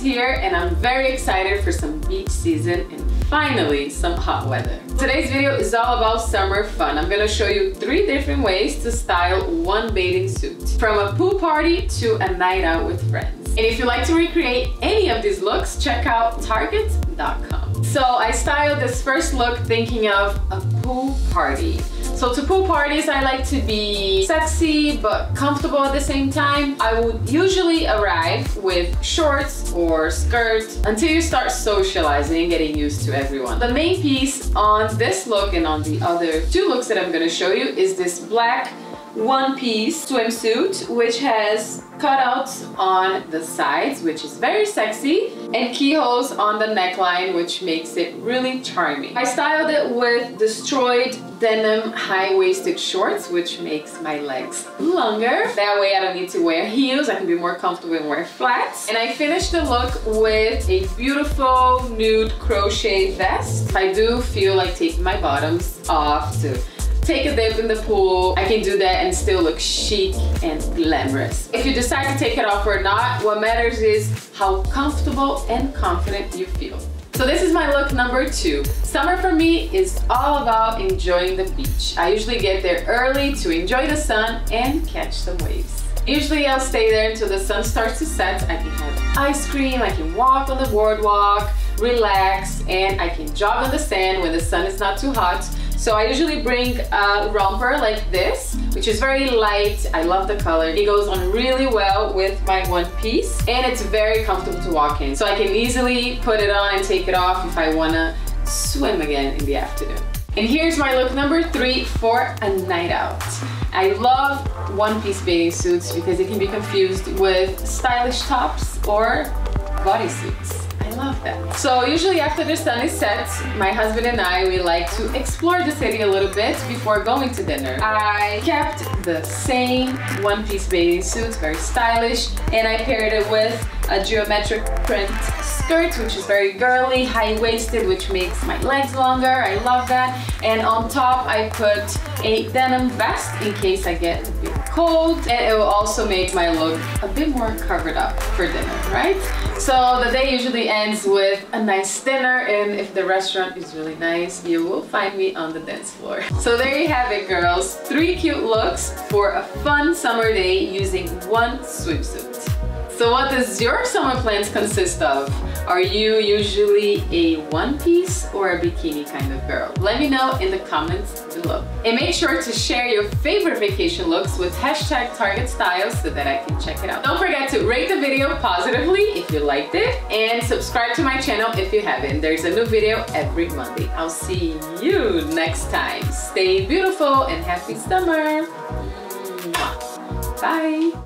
here and I'm very excited for some beach season and finally some hot weather. Today's video is all about summer fun. I'm gonna show you three different ways to style one bathing suit. From a pool party to a night out with friends. And if you'd like to recreate any of these looks, check out target.com. So I styled this first look thinking of a pool party. So to pool parties, I like to be sexy but comfortable at the same time. I would usually arrive with shorts or skirt until you start socializing and getting used to everyone. The main piece on this look and on the other two looks that I'm gonna show you is this black one piece swimsuit which has cutouts on the sides which is very sexy and keyholes on the neckline which makes it really charming. I styled it with destroyed denim high-waisted shorts which makes my legs longer. That way I don't need to wear heels, I can be more comfortable and wear flats. And I finished the look with a beautiful nude crochet vest. I do feel like taking my bottoms off to take a dip in the pool. I can do that and still look chic and glamorous. If you decide to take it off or not, what matters is how comfortable and confident you feel. So this is my look number two. Summer for me is all about enjoying the beach. I usually get there early to enjoy the sun and catch some waves. Usually I'll stay there until the sun starts to set. I can have ice cream, I can walk on the boardwalk, relax, and I can jog on the sand when the sun is not too hot so I usually bring a romper like this, which is very light. I love the color. It goes on really well with my one piece and it's very comfortable to walk in. So I can easily put it on and take it off if I wanna swim again in the afternoon. And here's my look number three for a night out. I love one-piece bathing suits because it can be confused with stylish tops or bodysuits love that. So usually after the sun is set, my husband and I, we like to explore the city a little bit before going to dinner. I kept the same one-piece bathing suit, very stylish, and I paired it with a geometric print skirt, which is very girly, high-waisted, which makes my legs longer. I love that. And on top, I put a denim vest in case I get a bit cold. And it will also make my look a bit more covered up for dinner, right? So the day usually ends with a nice dinner and if the restaurant is really nice, you will find me on the dance floor. So there you have it girls, three cute looks for a fun summer day using one swimsuit. So what does your summer plans consist of? Are you usually a one piece or a bikini kind of girl? Let me know in the comments below. And make sure to share your favorite vacation looks with hashtag Target Styles so that I can check it out. Don't forget to rate the video positively if you liked it and subscribe to my channel if you haven't. There's a new video every Monday. I'll see you next time. Stay beautiful and happy summer. Bye.